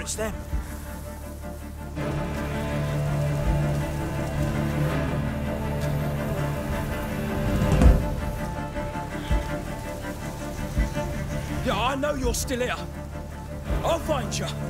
sure it's them. Yeah, I know you're still here. I'll find you.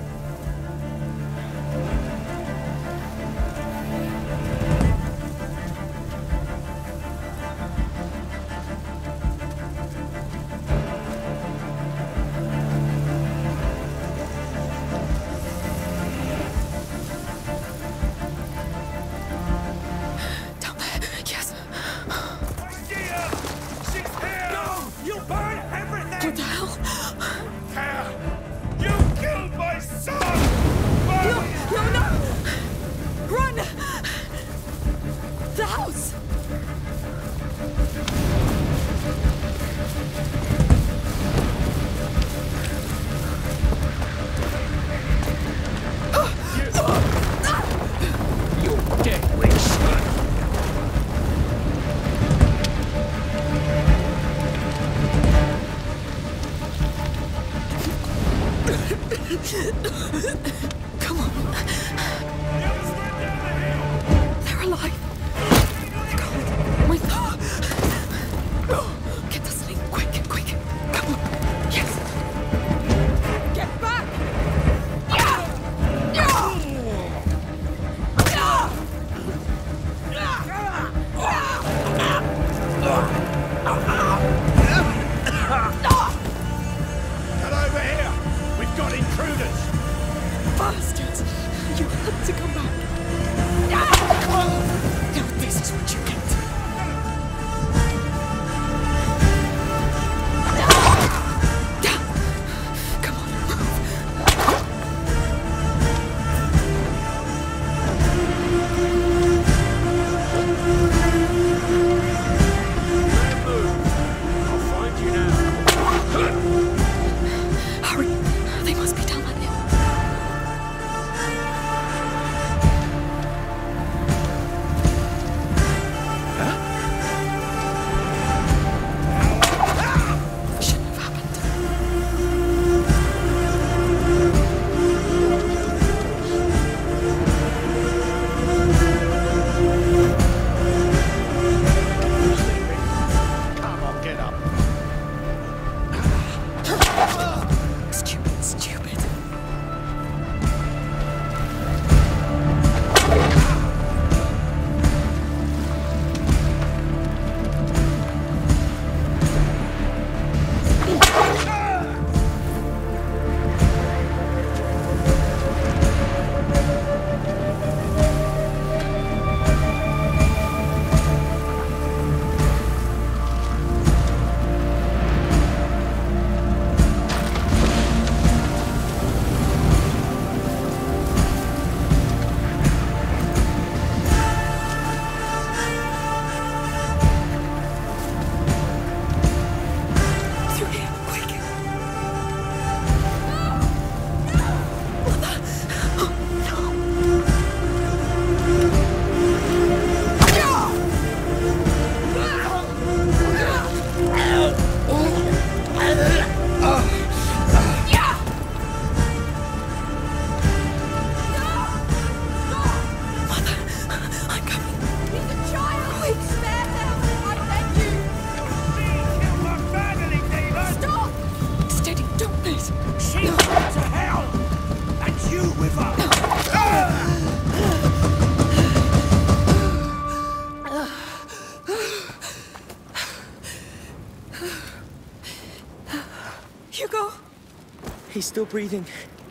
still breathing.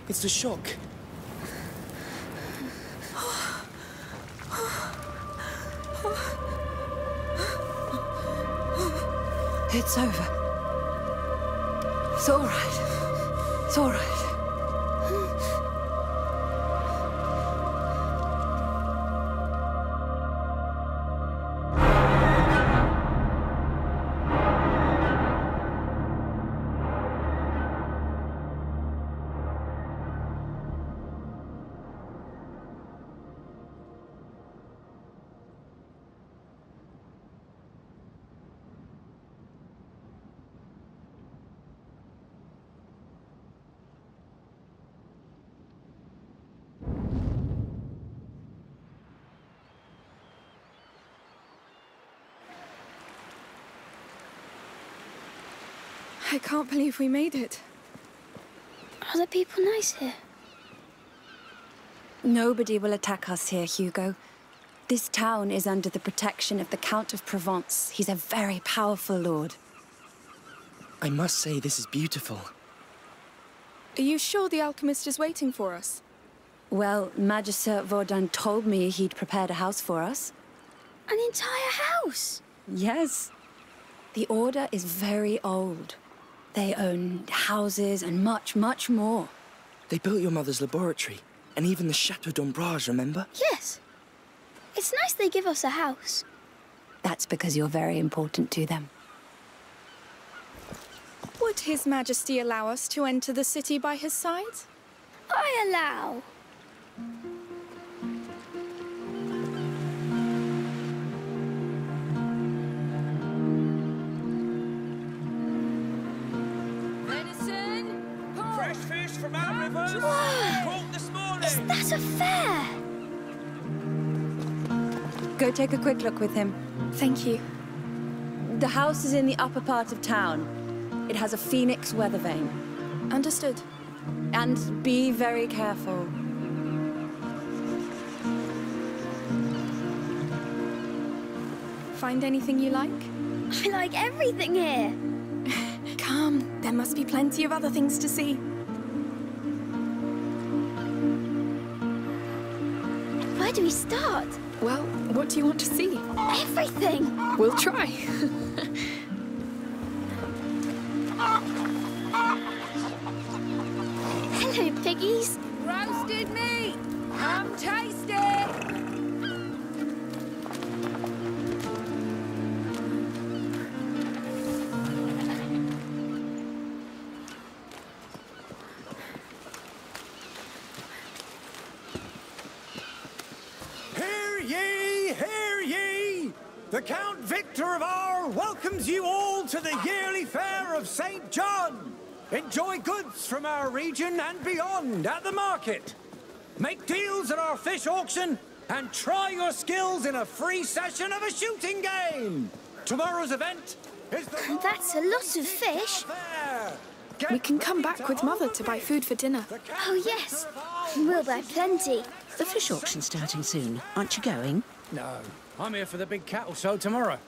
It's the shock. It's over. It's all right. It's all right. I can't believe we made it. Are the people nice here? Nobody will attack us here, Hugo. This town is under the protection of the Count of Provence. He's a very powerful lord. I must say, this is beautiful. Are you sure the alchemist is waiting for us? Well, Magister Vaudin told me he'd prepared a house for us. An entire house? Yes. The Order is very old. They own houses and much, much more. They built your mother's laboratory, and even the Chateau d'Ombrage, remember? Yes. It's nice they give us a house. That's because you're very important to them. Would His Majesty allow us to enter the city by his side? I allow. Whoa! This morning. Is that a fair? Go take a quick look with him. Thank you. The house is in the upper part of town. It has a phoenix weather vane. Understood. And be very careful. Find anything you like? I like everything here. Come, there must be plenty of other things to see. We start? Well, what do you want to see? Everything. We'll try. our region and beyond at the market. Make deals at our fish auction and try your skills in a free session of a shooting game. Tomorrow's event is the That's a lot of fish. We can come back with Mother to buy food for dinner. Oh, yes. Victor of Arles We'll buy plenty. The fish auction's starting soon. Aren't you going? No, I'm here for the big cattle show tomorrow.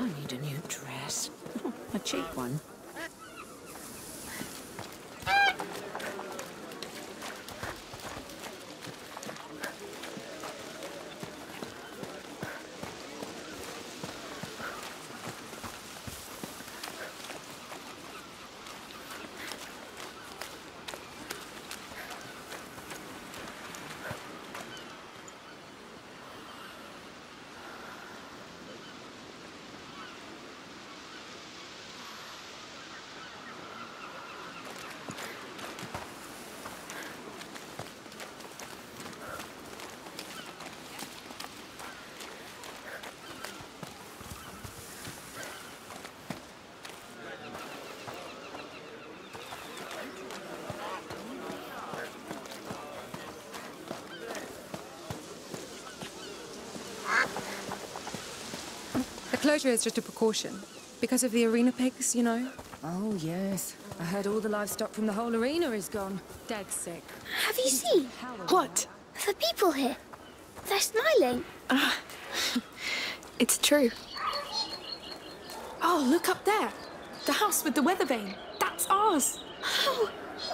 I need a new dress. a cheap one. The closure is just a precaution. Because of the arena pigs, you know? Oh, yes. I heard all the livestock from the whole arena is gone. Dead sick. Have you seen? What? The people here. They're smiling. Ah, it's true. Oh, look up there. The house with the weather vane. That's ours. Oh,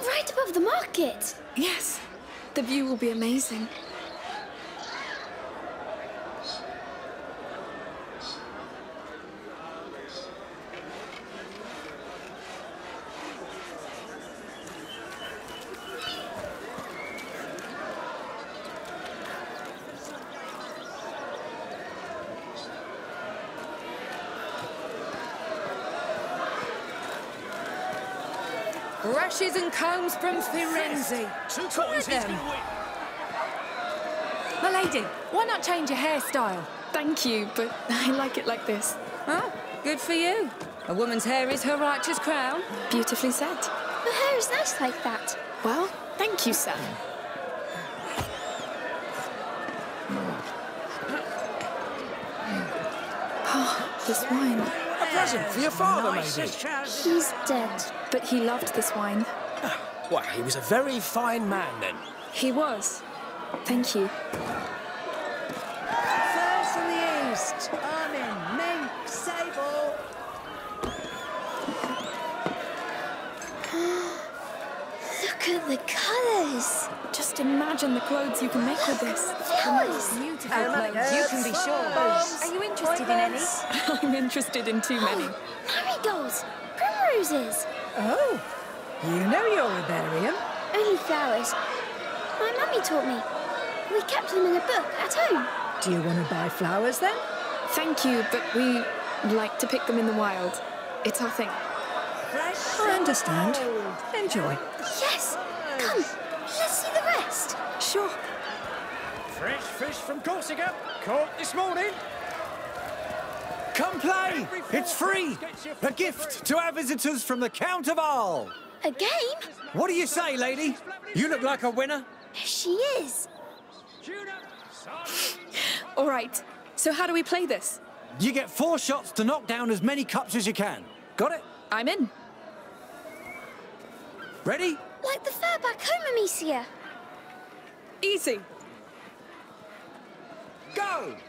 right above the market. Yes. The view will be amazing. Brushes and combs from Firenze. Two Look coins at them. My lady, why not change your hairstyle? Thank you, but I like it like this. Oh, good for you. A woman's hair is her righteous crown. Beautifully said. Your hair is nice like that. Well, thank you, sir. Oh, this wine. A present for your father, maybe? He's dead. But he loved this wine. Ah, well, he was a very fine man then. He was. Thank you. First in the east, Ermine, Mink, Sable. Look at the colours. Just imagine the clothes you can make with this. Flowers. Beautiful clothes, you can be sure. Are you interested in any? I'm interested in too many. Oh, marigolds. Primroses. Oh, you know your herbarium. Only flowers. My mummy taught me. We kept them in a book at home. Do you want to buy flowers then? Thank you, but we like to pick them in the wild. It's our thing. I understand. Enjoy. Yes. Come. Let's see the rest. Sure. Fresh fish from Corsica, caught this morning. Come play! It's free! A gift to our visitors from the Count of Arles. A game? What do you say, lady? You look like a winner. She is. All right. So how do we play this? You get four shots to knock down as many cups as you can. Got it? I'm in. Ready? Like the fair back home, Amicia. Easy. Go!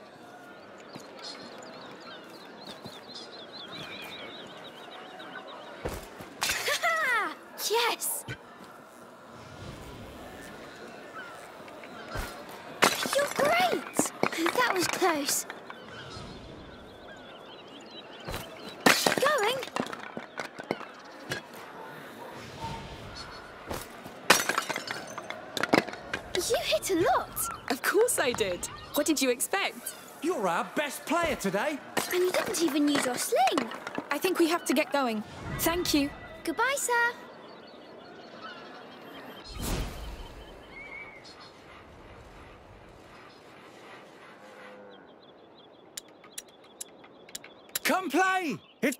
Yes. You're great. That was close. Keep going. You hit a lot. Of course I did. What did you expect? You're our best player today. And you didn't even use your sling. I think we have to get going. Thank you. Goodbye, sir. Come play! It's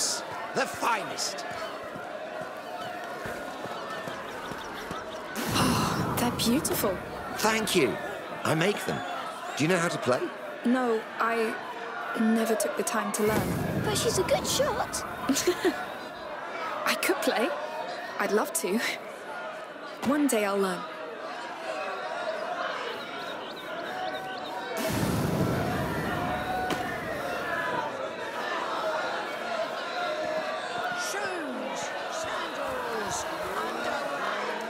Luke's, the finest. They're beautiful. Thank you. I make them. Do you know how to play? No, I never took the time to learn. But she's a good shot. I could play. I'd love to. One day I'll learn. Shoes, sandals, underwear.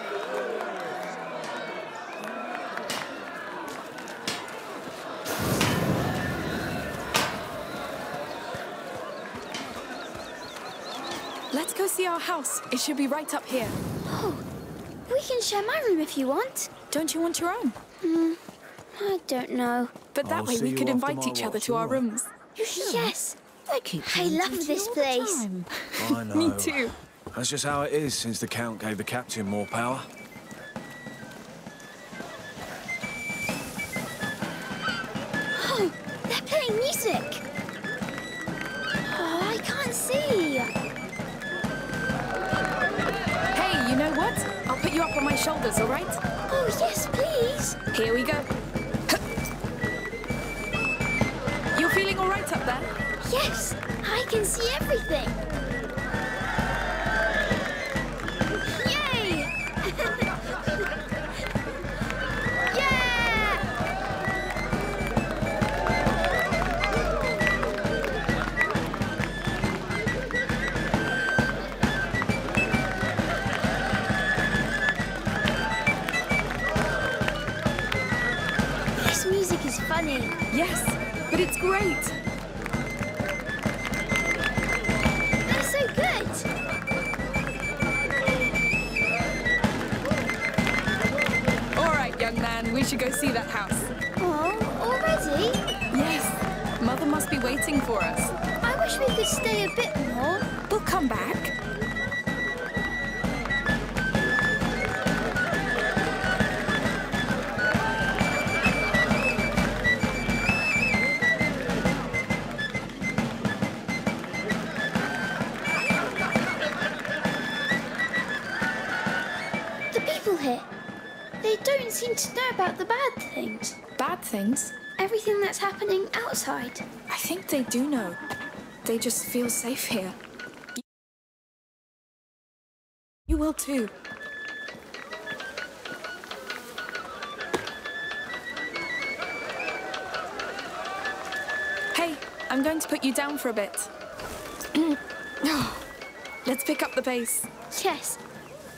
Let's go see our house. It should be right up here. Oh, we can share my room if you want. Don't you want your own? Hmm, I don't know. But that I'll way we could invite each other to our all right. rooms. Yes. They keep I doing love this place. I know. Me too. That's just how it is since the Count gave the captain more power. Oh, they're playing music. Oh, I can't see. Up on my shoulders, all right? Oh, yes, please. Here we go. You're feeling all right up there? Yes, I can see everything. Waiting for us. I wish we could stay a bit more. We'll come back. The people here, they don't seem to know about the bad things. Bad things? Everything that's happening outside. I think they do know. They just feel safe here. You will too. Hey, I'm going to put you down for a bit. Let's pick up the pace. Yes.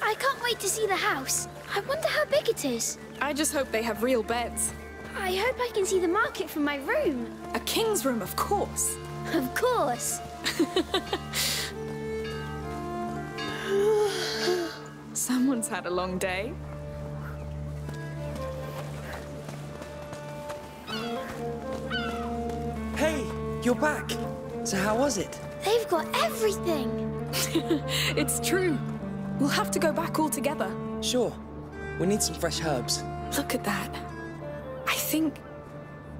I can't wait to see the house. I wonder how big it is. I just hope they have real beds. I hope I can see the market from my room. A king's room, of course. Of course. Someone's had a long day. Hey, you're back. So how was it? They've got everything. it's true. We'll have to go back all together. Sure. We need some fresh herbs. Look at that. I think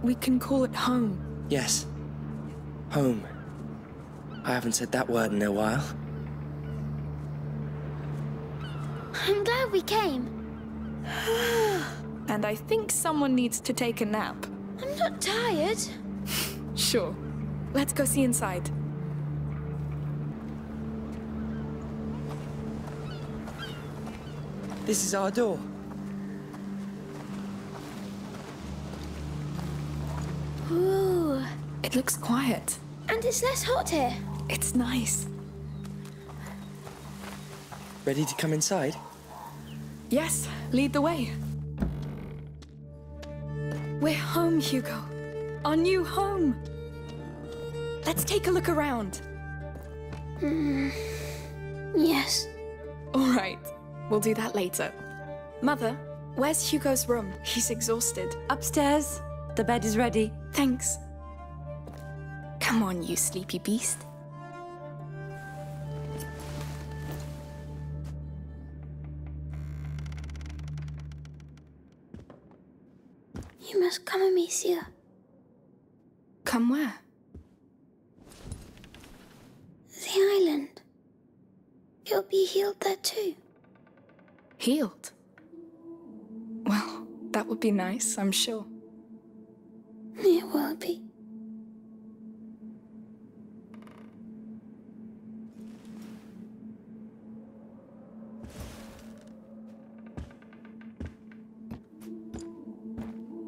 we can call it home. Yes. Home. I haven't said that word in a while. I'm glad we came. And I think someone needs to take a nap. I'm not tired. Sure. Let's go see inside. This is our door. It looks quiet. And it's less hot here. It's nice. Ready to come inside? Yes, lead the way. We're home, Hugo. Our new home. Let's take a look around. Hmm. Yes. All right, we'll do that later. Mother, where's Hugo's room? He's exhausted. Upstairs. The bed is ready. Thanks. Come on, you sleepy beast. You must come, Amicia. Come where? The island. You'll be healed there too. Healed? Well, that would be nice, I'm sure. It will be.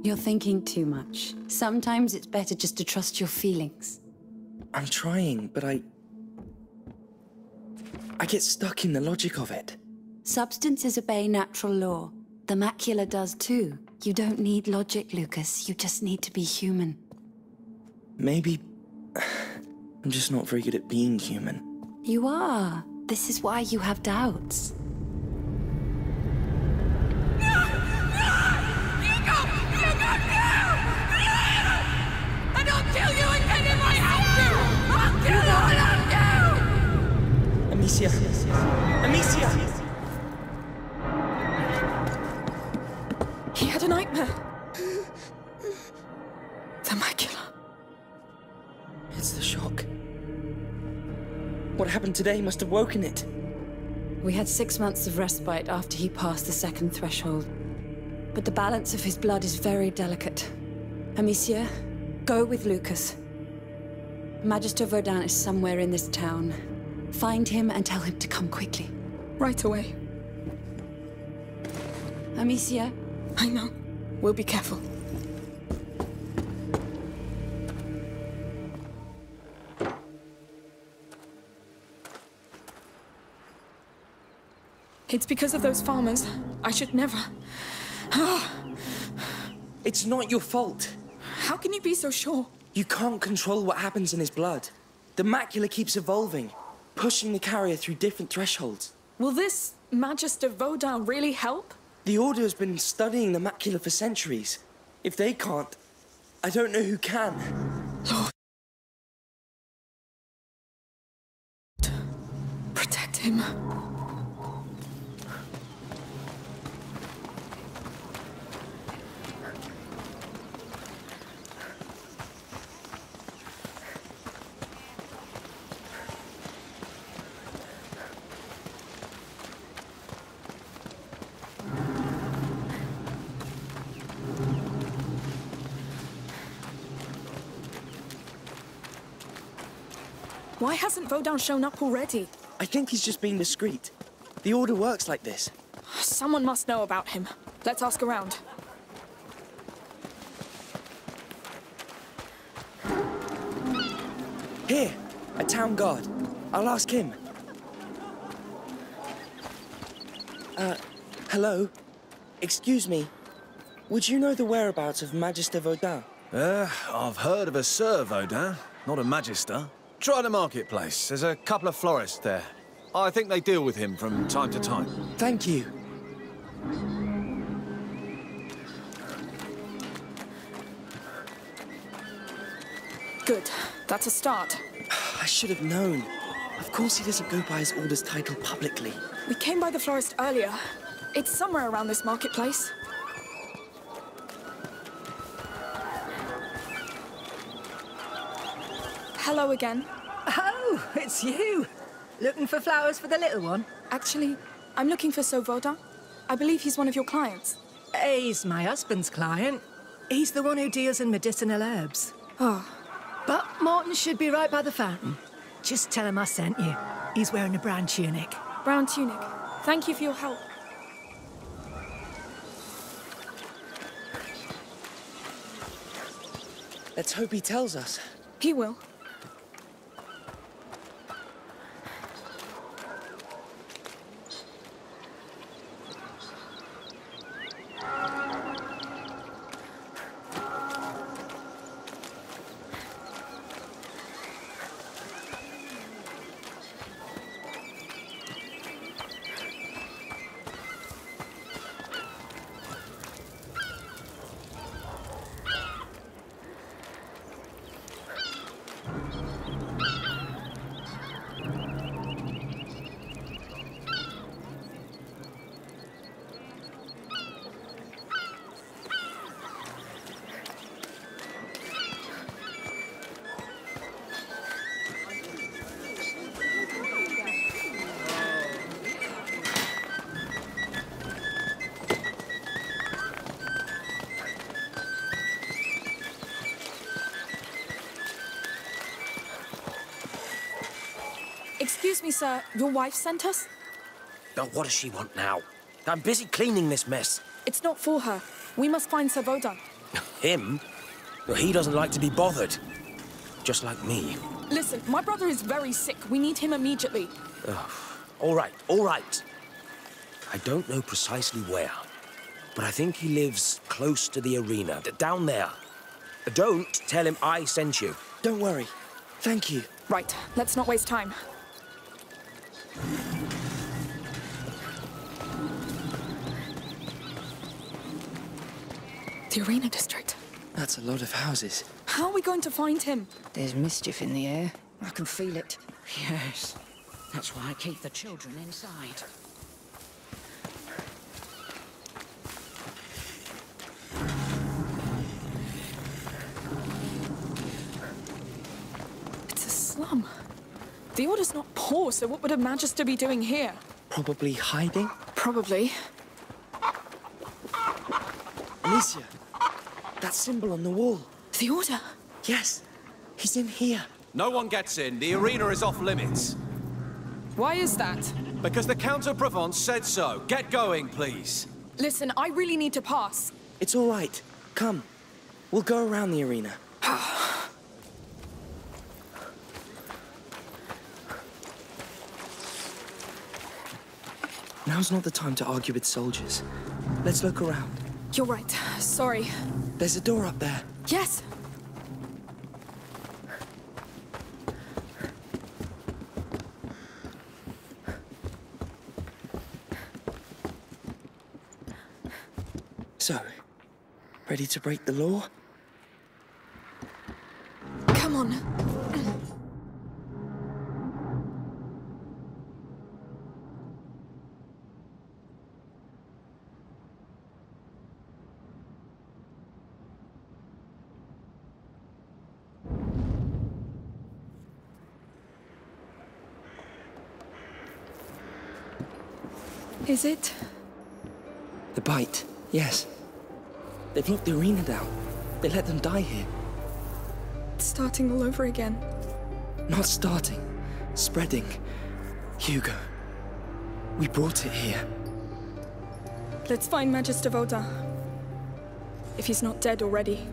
You're thinking too much. Sometimes it's better just to trust your feelings. I'm trying, but I. I get stuck in the logic of it. Substances obey natural law. The macula does too. You don't need logic, Lucas. You just need to be human. Maybe. I'm just not very good at being human. You are. This is why you have doubts. Amicia! Amicia! He had a nightmare. the macula. It's the shock. What happened today must have woken it. We had six months of respite after he passed the second threshold. But the balance of his blood is very delicate. Amicia, go with Lucas. Magister Vaudin is somewhere in this town. Find him and tell him to come quickly. Right away. Amicia, I know. We'll be careful. It's because of those farmers. I should never. It's not your fault. How can you be so sure? You can't control what happens in his blood. The macula keeps evolving, pushing the carrier through different thresholds. Will this Magister Vaudin really help? The Order has been studying the macula for centuries. If they can't, I don't know who can. Lord. Protect him. Why hasn't Vaudin shown up already? I think he's just being discreet. The Order works like this. Someone must know about him. Let's ask around. Here, a town guard. I'll ask him. Uh, hello? Excuse me. Would you know the whereabouts of Magister Vaudin? Uh, I've heard of a Sir Vaudin, not a Magister. Try the marketplace. There's a couple of florists there. I think they deal with him from time to time. Thank you. Good. That's a start. I should have known. Of course he doesn't go by his order's title publicly. We came by the florist earlier. It's somewhere around this marketplace. Hello again. Oh, it's you. Looking for flowers for the little one? Actually, I'm looking for Sir Vaudin. I believe he's one of your clients. He's my husband's client. He's the one who deals in medicinal herbs. Oh. But Morton should be right by the fountain. Just tell him I sent you. He's wearing a brown tunic. Brown tunic. Thank you for your help. Let's hope he tells us. He will. Excuse me, sir. Your wife sent us? Now, what does she want now? I'm busy cleaning this mess. It's not for her. We must find Sir Vaudin. Him? Well, he doesn't like to be bothered. Just like me. Listen, my brother is very sick. We need him immediately. Ugh. All right, all right. I don't know precisely where, but I think he lives close to the arena, down there. Don't tell him I sent you. Don't worry. Thank you. Right, let's not waste time. The Arena District. That's a lot of houses. How are we going to find him? There's mischief in the air. I can feel it. Yes. That's why I keep the children inside. It's a slum. The Order's not poor, so what would a Magister be doing here? Probably hiding? Probably. Amicia, that symbol on the wall. The Order? Yes, he's in here. No one gets in. The arena is off limits. Why is that? Because the Count of Provence said so. Get going, please. Listen, I really need to pass. It's all right. Come. We'll go around the arena. Now's not the time to argue with soldiers. Let's look around. You're right. Sorry. There's a door up there. Yes. So, ready to break the law? Come on. Is it? The bite, yes. They've locked the arena down. They let them die here. It's starting all over again. Not starting, spreading. Hugo, we brought it here. Let's find Magister Vaudin. If he's not dead already.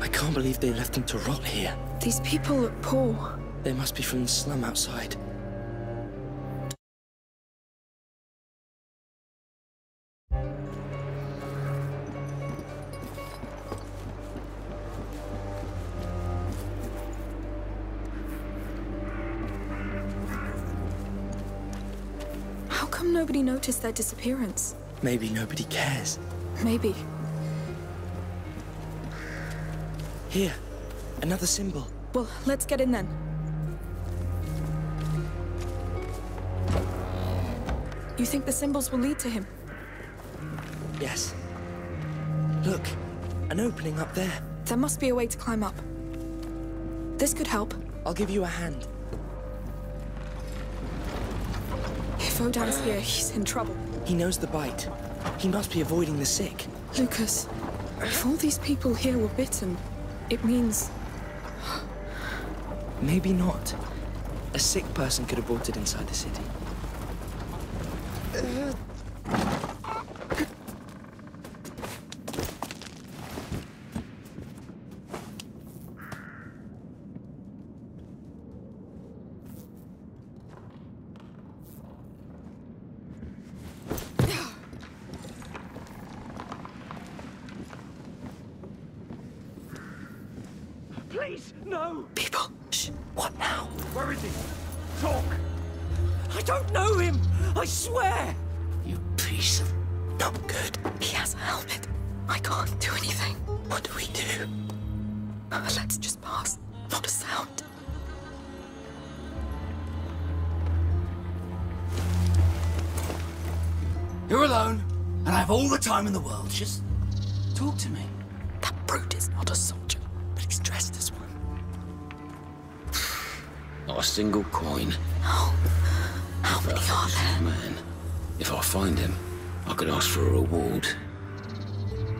I can't believe they left him to rot here. These people look poor. They must be from the slum outside. Nobody noticed their disappearance? Maybe nobody cares. Maybe. Here, another symbol. Well, let's get in then. You think the symbols will lead to him? Yes. Look, an opening up there. There must be a way to climb up. This could help. I'll give you a hand. If Vaudin's here, he's in trouble. He knows the bite. He must be avoiding the sick. Lucas, if all these people here were bitten, it means... Maybe not. A sick person could have brought it inside the city. Please, no! People, shh. What now? Where is he? Talk! I don't know him! I swear! You piece of... Not good. He has a helmet. I can't do anything. What do we do? Uh, let's just pass. Not a sound. You're alone, and I have all the time in the world. Just talk to me. Single coin. No. How many are there? Man, if I find him, I could ask for a reward.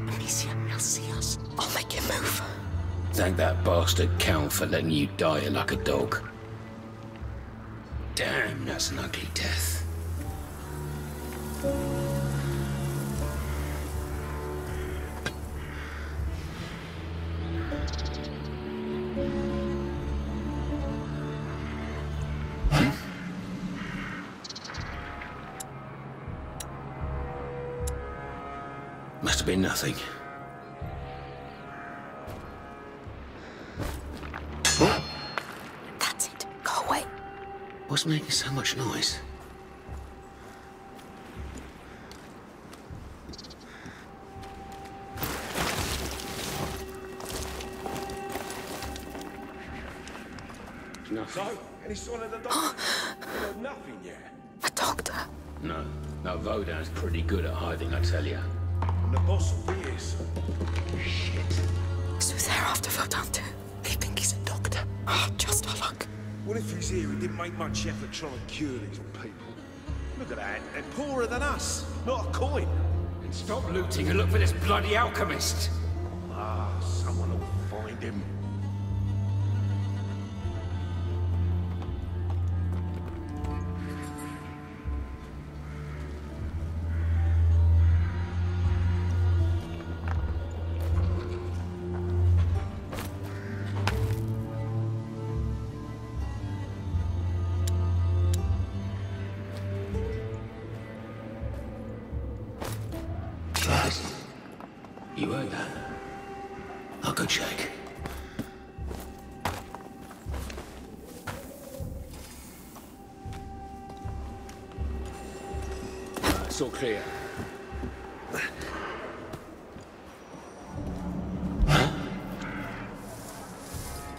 Amicia, he'll see us. I'll make him move. Thank that bastard Count for letting you die like a dog. Damn, that's an ugly death. Nothing. That's it. Go away. What's making so much noise? Nothing. So, any sign of the doctor? no, nothing yet. A doctor? No. No, Vaudin's pretty good at hiding, I tell you. And the boss make much effort trying to cure these people. Look at that. They're poorer than us. Not a coin. And stop looting and look for this bloody alchemist. Ah, someone will find him.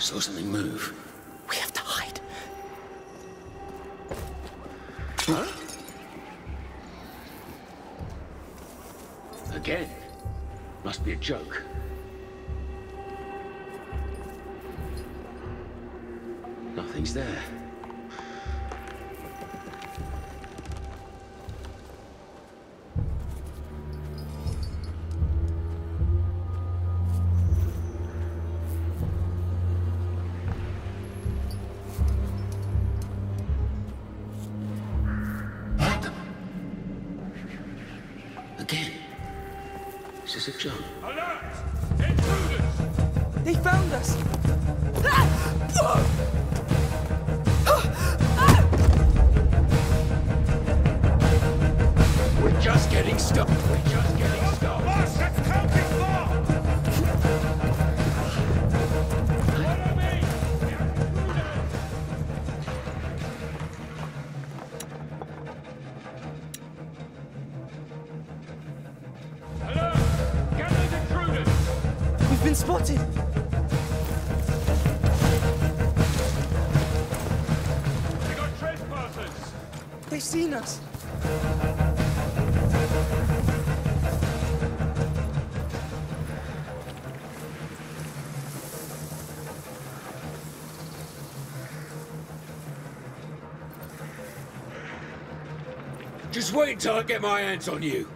Saw something move. We have to hide. Huh? Again. Must be a joke. Nothing's there. They've seen us. Just wait until I get my hands on you.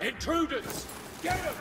Intruders! Get them!